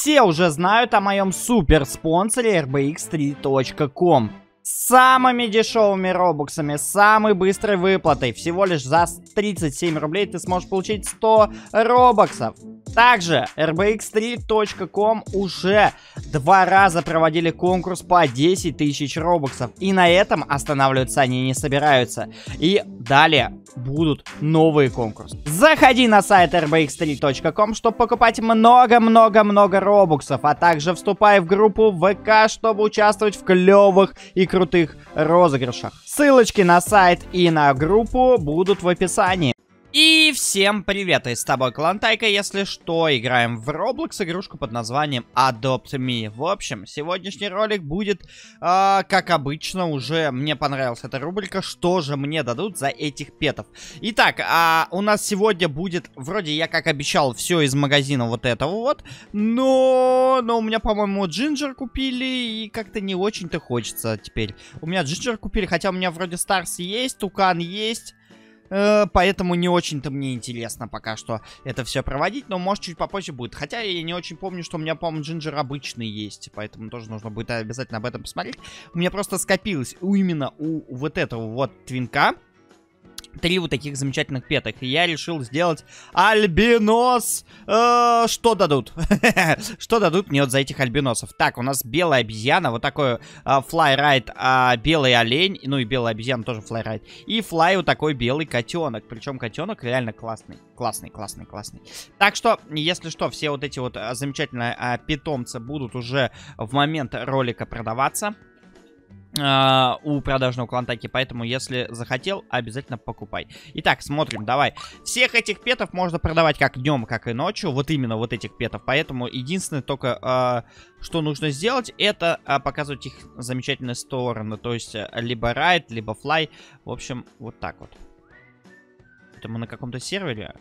Все уже знают о моем супер спонсоре rbx3.com самыми дешевыми робоксами, самой быстрой выплатой. Всего лишь за 37 рублей ты сможешь получить 100 робоксов. Также rbx3.com уже два раза проводили конкурс по 10 тысяч робоксов. И на этом останавливаться они не собираются. И далее будут новые конкурсы. Заходи на сайт rbx3.com, чтобы покупать много-много-много робоксов. А также вступай в группу ВК, чтобы участвовать в клевых и крутых розыгрышах. Ссылочки на сайт и на группу будут в описании. И всем привет, и с тобой Клантайка, если что, играем в Roblox игрушку под названием Adopt Me. В общем, сегодняшний ролик будет, э, как обычно, уже мне понравилась эта рубрика, что же мне дадут за этих петов. Итак, а у нас сегодня будет, вроде я как обещал, все из магазина вот этого вот, но, но у меня, по-моему, Джинджер купили, и как-то не очень-то хочется теперь. У меня Джинджер купили, хотя у меня вроде Старс есть, Тукан есть, Э, поэтому не очень-то мне интересно пока что это все проводить, но может чуть попозже будет. Хотя я не очень помню, что у меня, по-моему, джинджер обычный есть, поэтому тоже нужно будет обязательно об этом посмотреть. У меня просто скопилось у именно у вот этого вот твинка три вот таких замечательных петок. И я решил сделать альбинос. Э, что дадут? что дадут мне вот за этих альбиносов? Так, у нас белая обезьяна, вот такой fly ride, э, белый олень, ну и белая обезьяна тоже fly ride. И fly вот такой белый котенок. Причем котенок реально классный. Классный, классный, классный. Так что, если что, все вот эти вот э, замечательные э, питомцы будут уже в момент ролика продаваться. Э, у продажного Каланатайки, поэтому если захотел, обязательно покупай. Итак, смотрим, давай. Всех этих pet ов можно продавать как днем, как и ночью, вот именно вот этих pet ов, поэтому единственное только, э, что нужно сделать, это uh, показывать их замечательные стороны, то есть либо ride, либо fly, в общем, вот так вот. Это мы на каком-то сервере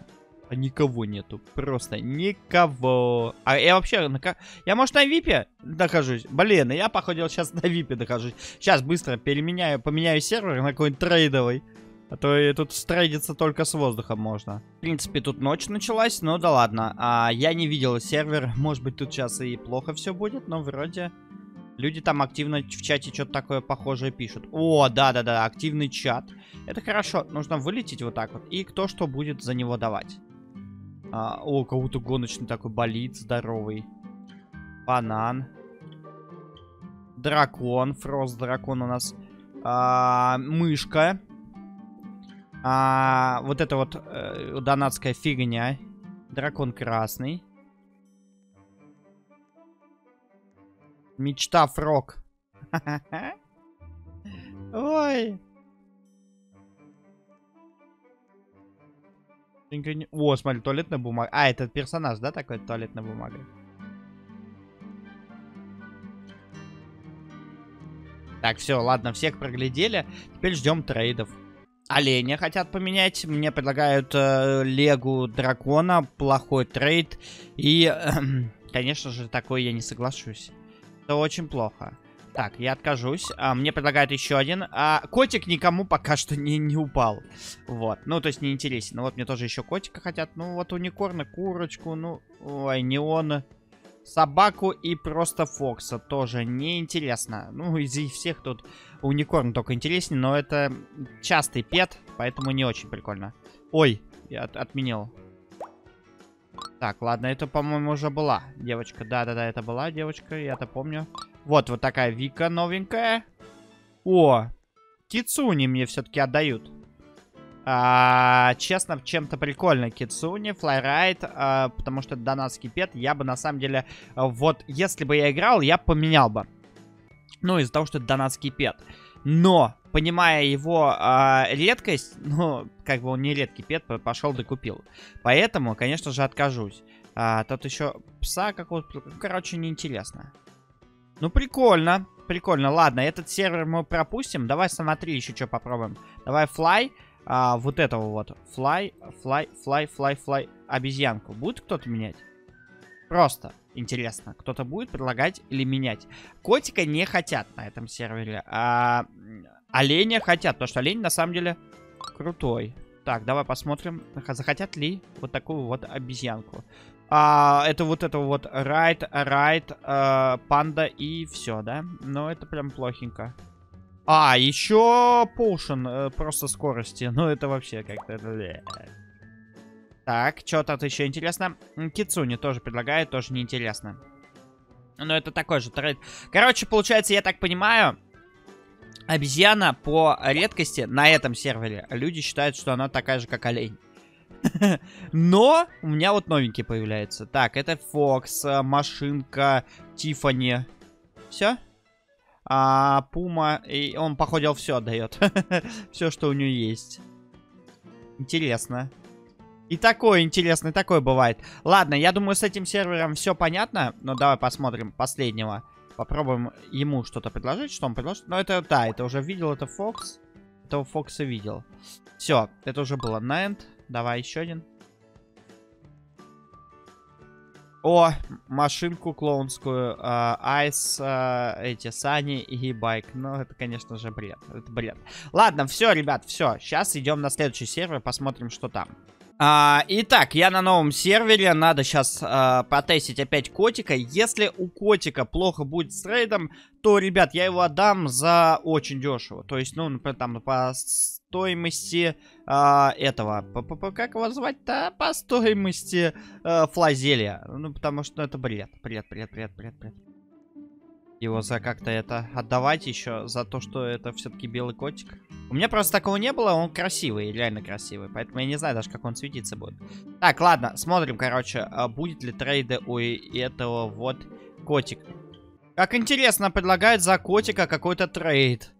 а никого нету. Просто никого. А я вообще... На... Я, может, на випе нахожусь? Блин, я, походил, сейчас на випе нахожусь. Сейчас быстро переменяю, поменяю сервер на какой-нибудь трейдовый. А то и тут стрейдиться только с воздухом можно. В принципе, тут ночь началась, но да ладно. А, я не видел сервер. Может быть, тут сейчас и плохо все будет, но вроде... Люди там активно в чате что-то такое похожее пишут. О, да-да-да, активный чат. Это хорошо. Нужно вылететь вот так вот. И кто что будет за него давать. А, о, кого-то гоночный такой болит, здоровый. Банан. Дракон, фрост дракон у нас. А, мышка. А, вот это вот э, донатская фигня. Дракон красный. Мечта Фрог. Ой. О, смотри, туалетная бумага. А, это персонаж, да, такой туалетная бумага? Так, все, ладно, всех проглядели. Теперь ждем трейдов. Оленя хотят поменять. Мне предлагают э, Легу Дракона. Плохой трейд. И, э, конечно же, такой я не соглашусь. Это очень плохо. Так, я откажусь. А, мне предлагают еще один. А, котик никому пока что не, не упал. Вот. Ну, то есть не интересен. Ну, вот мне тоже еще котика хотят. Ну, вот уникорна, курочку. Ну, ой, не он. Собаку и просто Фокса тоже неинтересно. Ну, из всех тут уникорн только интереснее, но это частый пет, поэтому не очень прикольно. Ой, я от отменил. Так, ладно, это, по-моему, уже была девочка. Да-да-да, это была девочка, я-то помню. Вот, вот такая Вика новенькая. О, Кицуни мне все-таки отдают. А, честно, чем-то прикольно Кицуни, Флайрайт, а, потому что донатский пет я бы на самом деле, вот, если бы я играл, я поменял бы. Ну, из-за того, что это донатский пет. Но, понимая его а, редкость, ну, как бы он не редкий пет, пошел да купил. Поэтому, конечно же, откажусь. А, тут еще пса какого-то, короче, неинтересно. Ну, прикольно. Прикольно. Ладно, этот сервер мы пропустим. Давай смотри, еще что попробуем. Давай fly. А, вот этого вот. Fly, fly, fly, fly, fly. Обезьянку. Будет кто-то менять? Просто интересно. Кто-то будет предлагать или менять. Котика не хотят на этом сервере. А оленя хотят. Потому что олень на самом деле крутой. Так, давай посмотрим, захотят ли вот такую вот обезьянку. А, это вот это вот райт, райт, панда и все, да? Ну, это прям плохенько. А, еще поушен, э, просто скорости. Ну, это вообще как-то... Так, что тут еще интересно? Кицуни тоже предлагает, тоже неинтересно. Но это такой же трейд. Короче, получается, я так понимаю, обезьяна по редкости на этом сервере. Люди считают, что она такая же, как олень. Но у меня вот новенькие появляются. Так, это Фокс, э, машинка, Тифани. Все? А Пума, и он походил все отдает. все, что у нее есть. Интересно. И такое интересное, такое бывает. Ладно, я думаю, с этим сервером все понятно. Но давай посмотрим последнего. Попробуем ему что-то предложить. Что он предложит? Ну, это, да, это уже видел, это Фокс. Этого Фокса видел. Все, это уже было Нэнд. Давай еще один. О, машинку клоунскую, э, айс, э, эти, сани и байк. Ну, это, конечно же, бред. Это бред. Ладно, все, ребят, все. Сейчас идем на следующий сервер, посмотрим, что там. А, итак, я на новом сервере, надо сейчас а, потестить опять котика. Если у котика плохо будет с трейдом, то, ребят, я его отдам за очень дешево. То есть, ну, например, там по стоимости а, этого, по, по, как его звать-то? По стоимости а, флазелия. Ну, потому что ну, это бред, бред, бред, бред, бред, бред его за как-то это отдавать еще, за то, что это все-таки белый котик. У меня просто такого не было, он красивый, реально красивый, поэтому я не знаю даже, как он светиться будет. Так, ладно, смотрим, короче, а будет ли трейды у этого вот котика. Как интересно, предлагают за котика какой-то трейд.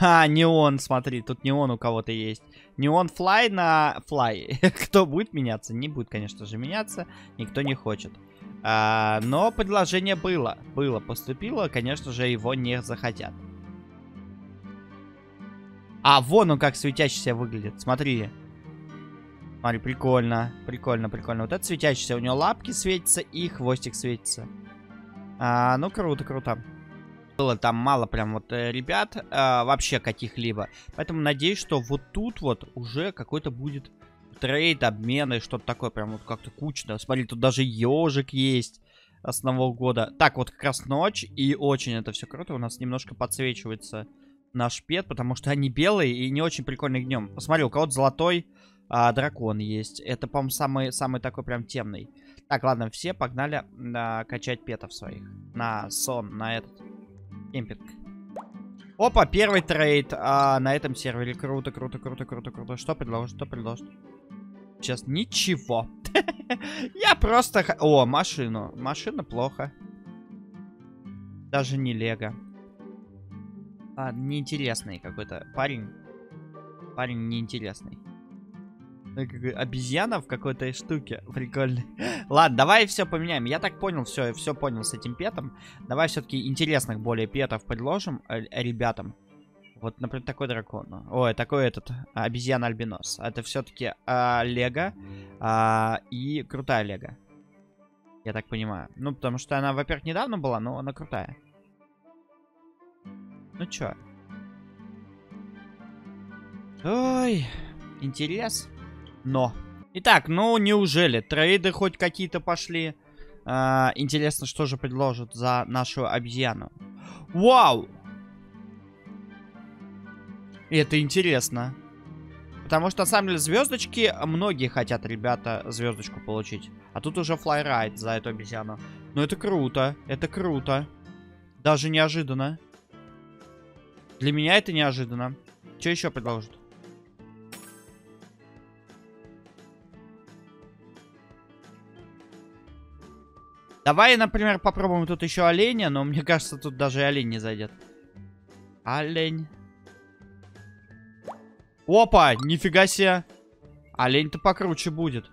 А, неон, смотри, тут неон у кого-то есть. Неон флай на флай. Кто будет меняться? Не будет, конечно же, меняться. Никто не хочет. А, но предложение было. Было, поступило. Конечно же, его не захотят. А, вон он как светящийся выглядит. Смотри. Смотри, прикольно. Прикольно, прикольно. Вот это светящийся. У него лапки светятся и хвостик светится. А, ну, круто, круто. Было там мало прям вот э, ребят, э, вообще каких-либо. Поэтому надеюсь, что вот тут вот уже какой-то будет trade, обмены, что-то такое прям вот как-то кучно. Смотри, тут даже ежик есть с Нового года. Так, вот как раз ночь, и очень это все круто. У нас немножко подсвечивается наш pet, потому что они белые и не очень прикольный днем. Посмотри, у кого-то золотой а, дракон есть. Это, по-моему, самый, самый такой прям темный. Так, ладно, все погнали а, качать pet ов своих. На сон, на этот кемпинг. Опа, первый trade а, на этом сервере. Круто, круто, круто, круто, круто. Что предложит, что предложит? Сейчас ничего. Я просто... О, машину. Машина плохо. Даже не Лего. А, неинтересный какой-то парень. Парень неинтересный. Обезьяна в какой-то штуке. Прикольно. Ладно, давай все поменяем. Я так понял, все, все понял с этим петом. Давай все-таки интересных более петов предложим э, ребятам. Вот, например, такой дракон. Ой, такой этот, обезьяна-альбинос. Это все-таки а, Лего а, и крутая Лего. Я так понимаю. Ну, потому что она, во-первых, недавно была, но она крутая. Ну чё? Ой, интерес. Но. Итак, ну неужели трейды хоть какие-то пошли? А, интересно, что же предложат за нашу обезьяну. Вау! Это интересно. Потому что, на самом деле, звездочки, многие хотят, ребята, звездочку получить. А тут уже флайрайд за эту обезьяну. Ну, это круто. Это круто. Даже неожиданно. Для меня это неожиданно. Что еще предложат? Давай, например, попробуем тут еще оленя, но мне кажется, тут даже и олень не зайдет. Олень. Опа, нифига себе. Олень-то покруче будет.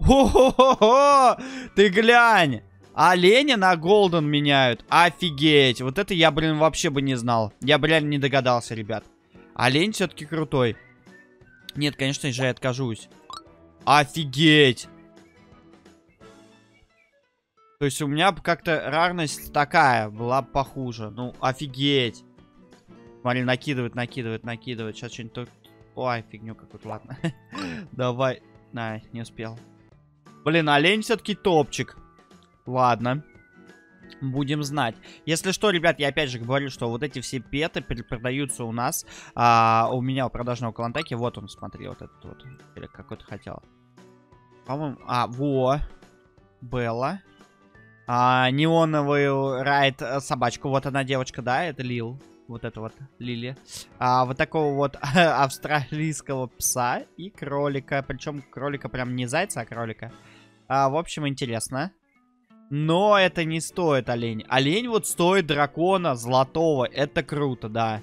О-хо-хо-хо! Ты глянь! Оленя на голден меняют. Офигеть. Вот это я, блин, вообще бы не знал. Я, блин, не догадался, ребят. Олень все-таки крутой. Нет, конечно же, я откажусь. Офигеть. То есть у меня как-то рарность такая была похуже. Ну, офигеть. Смотри, накидывает, накидывает, накидывает. Сейчас что-нибудь... Ой, фигню какую-то, ладно. Давай. На, не успел. Блин, олень все-таки топчик. Ладно. Будем знать. Если что, ребят, я опять же говорю, что вот эти все петы продаются у нас. А, у меня у продажного Калантаки. Вот он, смотри, вот этот вот. Или какой-то хотел. По-моему... А, во. Белла. А, неоновую райд э, собачку. Вот она девочка, да? Это Лил. Вот это вот, Лили. А, вот такого вот австралийского пса и кролика. Причем кролика прям не зайца, а кролика. А, в общем, интересно. Но это не стоит олень. Олень вот стоит дракона золотого. Это круто, да.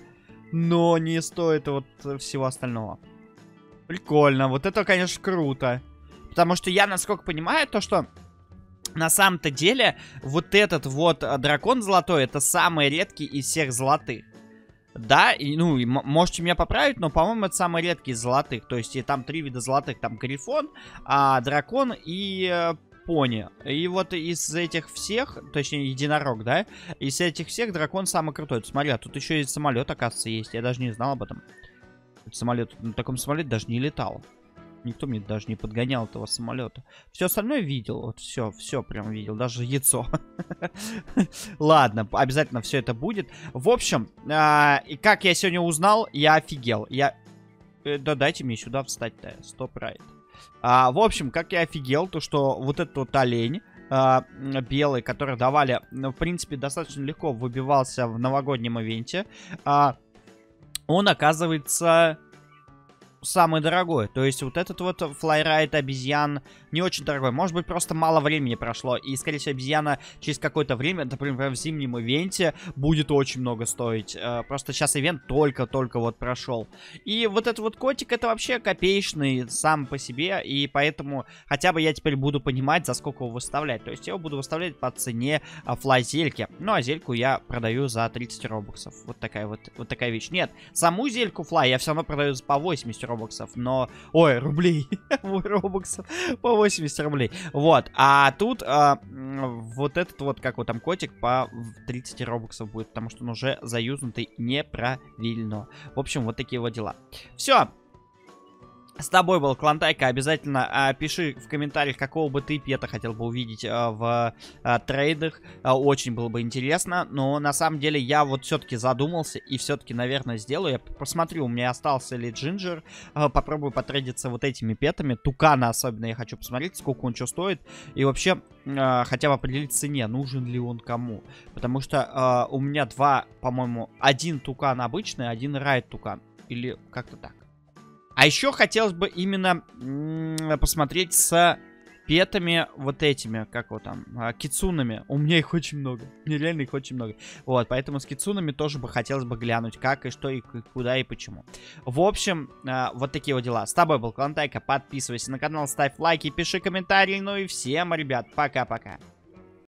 Но не стоит вот всего остального. Прикольно. Вот это, конечно, круто. Потому что я, насколько понимаю, то, что на самом-то деле вот этот вот а, дракон золотой, это самый редкий из всех золотых. Да, и, ну, и можете меня поправить, но, по-моему, это самый редкий из золотых. То есть, и там три вида золотых. Там грифон, а, дракон и э, пони. И вот из этих всех, точнее, единорог, да? Из этих всех дракон самый крутой. Смотри, а тут еще и самолет, оказывается, есть. Я даже не знал об этом. Самолет, на таком самолете даже не летал. Никто мне даже не подгонял этого самолета. Все остальное видел. Вот все, все прям видел. Даже яйцо. Ладно, обязательно все это будет. В общем, а, и как я сегодня узнал, я офигел. Я... Э, да дайте мне сюда встать-то. Стоп райт. А, в общем, как я офигел, то что вот этот вот олень, а, белый, который давали, ну, в принципе, достаточно легко выбивался в новогоднем ивенте, он оказывается самый дорогой. То есть вот этот вот флайрайд обезьян не очень дорогой. Может быть, просто мало времени прошло. И, скорее всего, обезьяна через какое-то время, например, в зимнем ивенте будет очень много стоить. Э, просто сейчас ивент только-только вот прошел. И вот этот вот котик, это вообще копеечный сам по себе. И поэтому хотя бы я теперь буду понимать, за сколько его выставлять. То есть я его буду выставлять по цене а, флай-зельки. Ну, а зельку я продаю за 30 робоксов. Вот такая вот, вот такая вещь. Нет, саму зельку флай я все равно продаю по 80 робоксов. Но... Ой, рублей. робоксов. По 80 рублей. Вот. А тут а, вот этот вот, как вот там котик, по 30 робоксов будет, потому что он уже заюзнутый неправильно. В общем, вот такие вот дела. Все. С тобой был Клантайка. Обязательно а, пиши в комментариях, какого бы ты пета хотел бы увидеть а, в а, трейдах. А, очень было бы интересно. Но на самом деле я вот все-таки задумался и все-таки, наверное, сделаю. Я посмотрю, у меня остался ли Джинджер. А, попробую потрейдиться вот этими петами. Тукана особенно я хочу посмотреть, сколько он что стоит. И вообще а, хотя бы определить цене, нужен ли он кому. Потому что а, у меня два, по-моему, один Тукан обычный, один Райт Тукан. Или как-то так. А еще хотелось бы именно посмотреть с петами вот этими, как вот там, а, кицунами. У меня их очень много. Мне реально их очень много. Вот, поэтому с кицунами тоже бы хотелось бы глянуть, как и что, и куда, и почему. В общем, а, вот такие вот дела. С тобой был Клантайка. Подписывайся на канал, ставь лайки, пиши комментарии. Ну и всем, ребят, пока-пока.